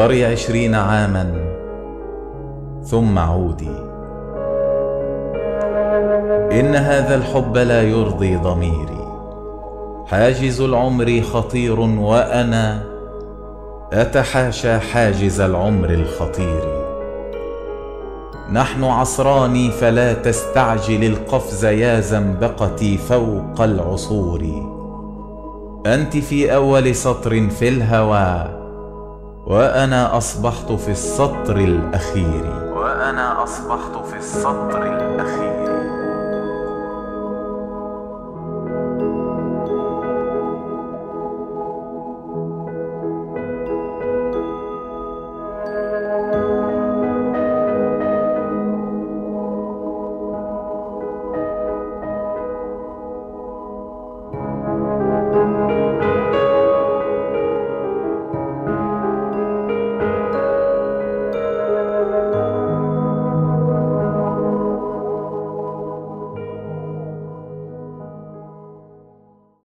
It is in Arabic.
اكبري عشرين عاما ثم عودي. إن هذا الحب لا يرضي ضميري. حاجز العمر خطير وأنا أتحاشى حاجز العمر الخطير. نحن عصران فلا تستعجل القفز يا زنبقتي فوق العصور. أنت في أول سطر في الهوى وأنا أصبحت في السطر الأخير. وأنا أصبحت في السطر الأخير.